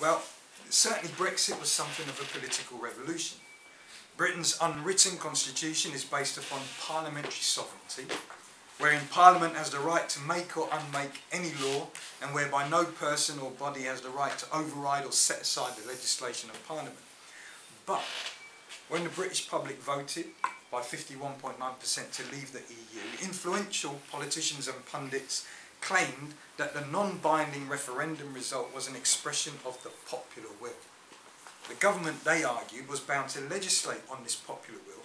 Well, certainly Brexit was something of a political revolution. Britain's unwritten constitution is based upon parliamentary sovereignty, wherein Parliament has the right to make or unmake any law, and whereby no person or body has the right to override or set aside the legislation of Parliament. But when the British public voted by 51.9% to leave the EU, influential politicians and pundits claimed that the non-binding referendum result was an expression of the popular will. The government, they argued, was bound to legislate on this popular will,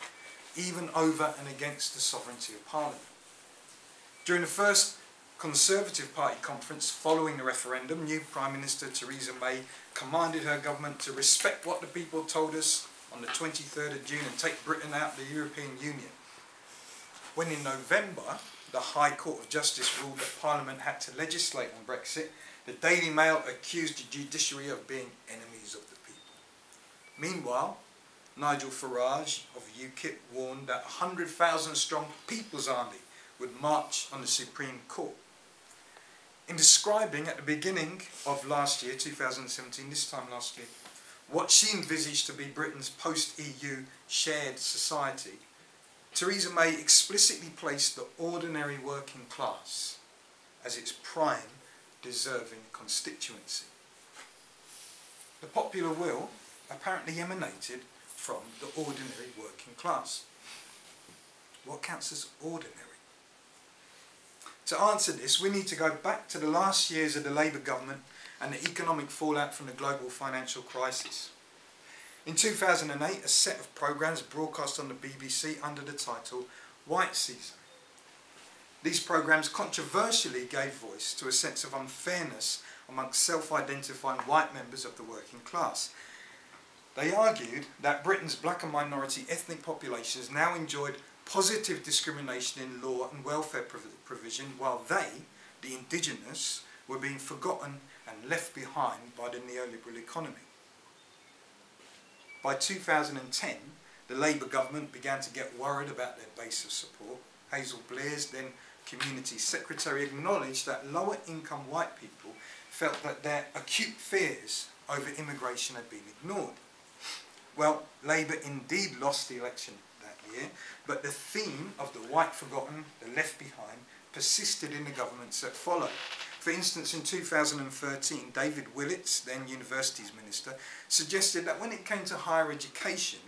even over and against the sovereignty of Parliament. During the first Conservative Party conference following the referendum, new Prime Minister Theresa May commanded her government to respect what the people told us on the 23rd of June and take Britain out of the European Union. When in November, the High Court of Justice ruled that Parliament had to legislate on Brexit, the Daily Mail accused the judiciary of being enemies of the people. Meanwhile, Nigel Farage of UKIP warned that 100,000 strong People's Army would march on the Supreme Court. In describing at the beginning of last year, 2017, this time last year, what she envisaged to be Britain's post-EU shared society, Theresa May explicitly placed the ordinary working class as its prime deserving constituency. The popular will apparently emanated from the ordinary working class. What counts as ordinary? To answer this, we need to go back to the last years of the Labour government and the economic fallout from the global financial crisis. In 2008, a set of programmes broadcast on the BBC under the title White Season. These programmes controversially gave voice to a sense of unfairness amongst self-identifying white members of the working class. They argued that Britain's black and minority ethnic populations now enjoyed positive discrimination in law and welfare provision while they, the indigenous, were being forgotten and left behind by the neoliberal economy. By 2010, the Labour government began to get worried about their base of support. Hazel Blears, then Community Secretary, acknowledged that lower income white people felt that their acute fears over immigration had been ignored. Well, Labour indeed lost the election that year, but the theme of the white forgotten, the left behind, persisted in the governments that followed. For instance, in 2013, David Willetts, then Universities Minister, suggested that when it came to higher education,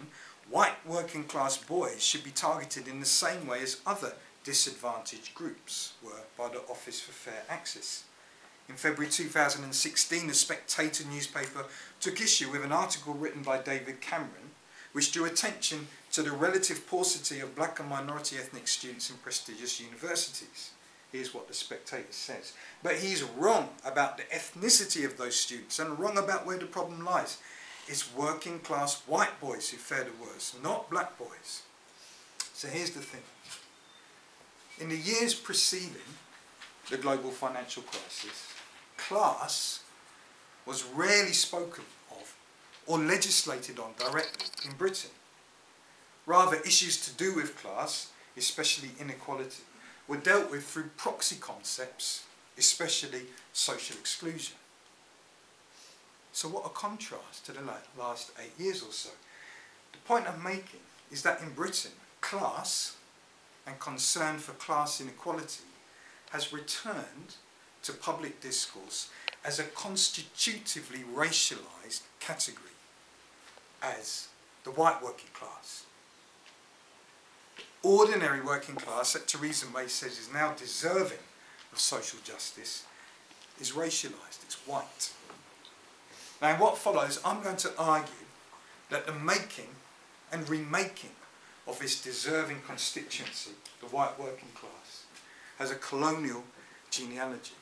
white working class boys should be targeted in the same way as other disadvantaged groups were by the Office for Fair Access. In February 2016, the Spectator newspaper took issue with an article written by David Cameron which drew attention to the relative paucity of black and minority ethnic students in prestigious universities. Here's what the Spectator says. But he's wrong about the ethnicity of those students and wrong about where the problem lies. It's working class white boys who fare the worst, not black boys. So here's the thing. In the years preceding the global financial crisis, class was rarely spoken of or legislated on directly in Britain. Rather, issues to do with class, especially inequality, were dealt with through proxy concepts, especially social exclusion. So what a contrast to the last eight years or so. The point I'm making is that in Britain, class and concern for class inequality has returned to public discourse as a constitutively racialised category as the white working class. Ordinary working class that Theresa May says is now deserving of social justice is racialised, it's white. Now what follows, I'm going to argue that the making and remaking of this deserving constituency, the white working class, has a colonial genealogy.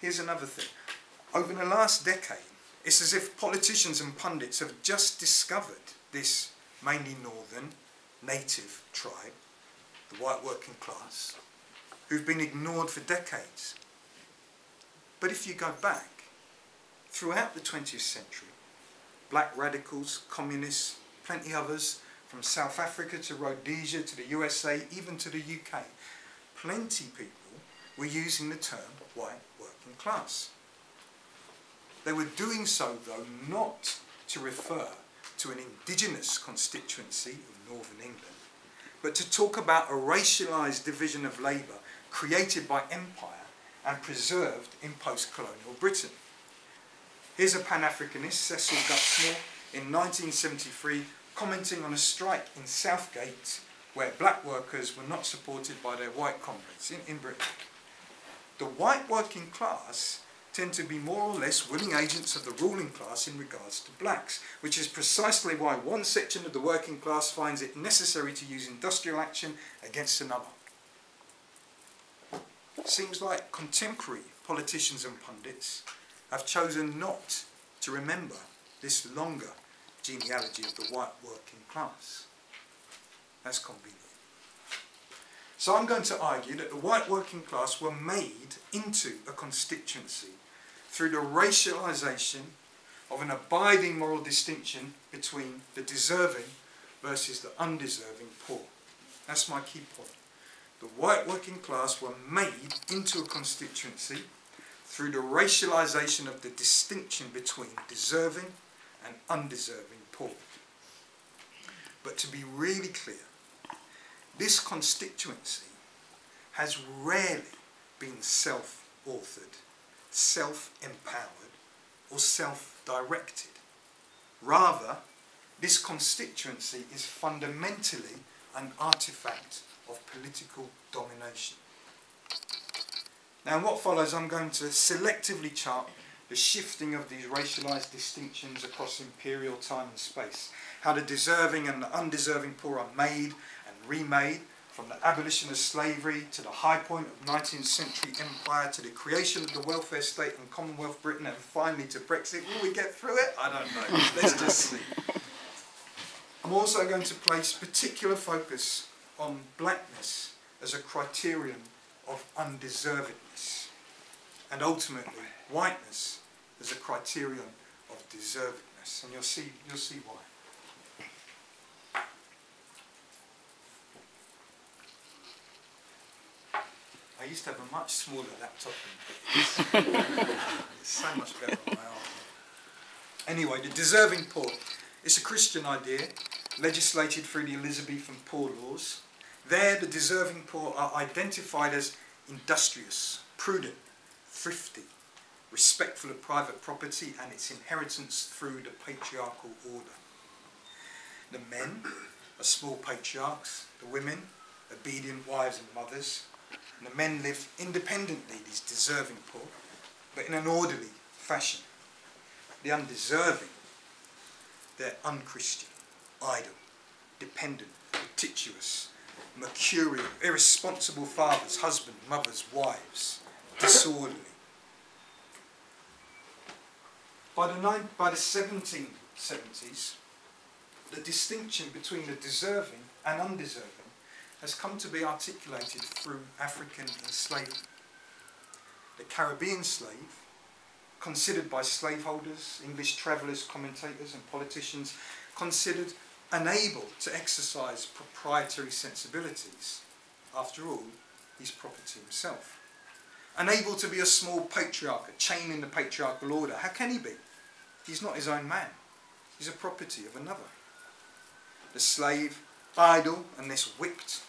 Here's another thing. Over the last decade, it's as if politicians and pundits have just discovered this mainly northern native tribe, the white working class, who've been ignored for decades. But if you go back, throughout the 20th century, black radicals, communists, plenty others, from South Africa to Rhodesia to the USA, even to the UK, plenty people were using the term white working class. They were doing so, though, not to refer to an indigenous constituency of northern England, but to talk about a racialised division of labour created by empire and preserved in post-colonial Britain. Here's a Pan-Africanist, Cecil Gutzmore, in 1973, commenting on a strike in Southgate where black workers were not supported by their white comrades in, in Britain. The white working class tend to be more or less willing agents of the ruling class in regards to blacks, which is precisely why one section of the working class finds it necessary to use industrial action against another. Seems like contemporary politicians and pundits have chosen not to remember this longer genealogy of the white working class. That's convenient. So I'm going to argue that the white working class were made into a constituency through the racialisation of an abiding moral distinction between the deserving versus the undeserving poor. That's my key point. The white working class were made into a constituency through the racialisation of the distinction between deserving and undeserving poor. But to be really clear, this constituency has rarely been self-authored self-empowered or self-directed. Rather, this constituency is fundamentally an artifact of political domination. Now in what follows I'm going to selectively chart the shifting of these racialised distinctions across imperial time and space, how the deserving and the undeserving poor are made and remade, from the abolition of slavery to the high point of 19th century empire to the creation of the welfare state and Commonwealth Britain and finally to Brexit. Will we get through it? I don't know. Let's just see. I'm also going to place particular focus on blackness as a criterion of undeservedness and ultimately whiteness as a criterion of deservedness and you'll see, you'll see why. Used to have a much smaller laptop than this. so much better my arm. Anyway, the deserving poor. It's a Christian idea, legislated through the Elizabethan poor laws. There, the deserving poor are identified as industrious, prudent, thrifty, respectful of private property and its inheritance through the patriarchal order. The men are small patriarchs, the women, obedient wives and mothers, and the men live independently, these deserving poor, but in an orderly fashion. The undeserving, they're unchristian, idle, dependent, litigious, mercurial, irresponsible fathers, husbands, mothers, wives, disorderly. By the, nine, by the 1770s, the distinction between the deserving and undeserving has come to be articulated through African enslavement. The Caribbean slave, considered by slaveholders, English travellers, commentators and politicians, considered unable to exercise proprietary sensibilities. After all, he's property himself. Unable to be a small patriarch, a chain in the patriarchal order. How can he be? He's not his own man. He's a property of another. The slave, idle and thus whipped,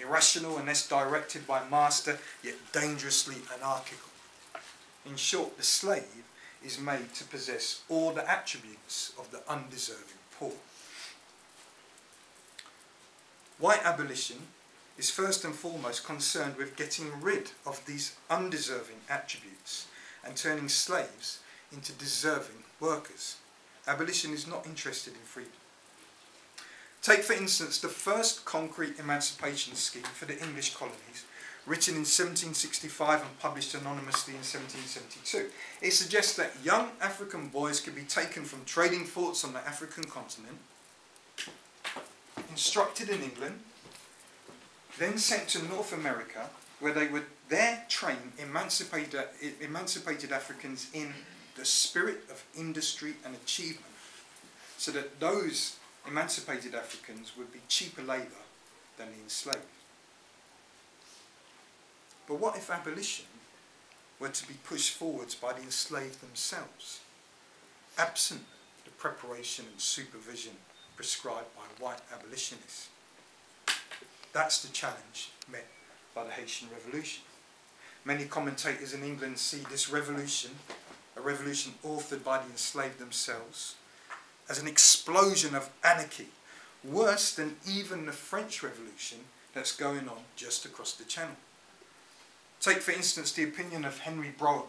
irrational unless directed by master, yet dangerously anarchical. In short, the slave is made to possess all the attributes of the undeserving poor. White abolition is first and foremost concerned with getting rid of these undeserving attributes and turning slaves into deserving workers. Abolition is not interested in freedom. Take, for instance, the first concrete emancipation scheme for the English colonies, written in 1765 and published anonymously in 1772. It suggests that young African boys could be taken from trading forts on the African continent, instructed in England, then sent to North America, where they would there train emancipated, emancipated Africans in the spirit of industry and achievement, so that those emancipated Africans would be cheaper labour than the enslaved. But what if abolition were to be pushed forwards by the enslaved themselves? absent the preparation and supervision prescribed by white abolitionists. That's the challenge met by the Haitian Revolution. Many commentators in England see this revolution, a revolution authored by the enslaved themselves, as an explosion of anarchy, worse than even the French Revolution that's going on just across the channel. Take, for instance, the opinion of Henry Brougham,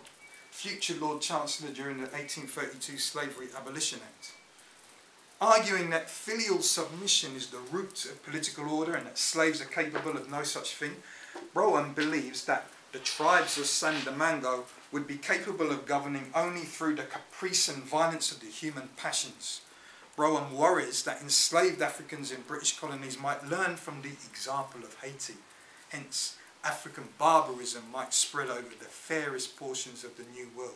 future Lord Chancellor during the 1832 Slavery Abolition Act, arguing that filial submission is the root of political order and that slaves are capable of no such thing. Brougham believes that the tribes of San Domingo would be capable of governing only through the caprice and violence of the human passions. Brougham worries that enslaved Africans in British colonies might learn from the example of Haiti. Hence, African barbarism might spread over the fairest portions of the New World.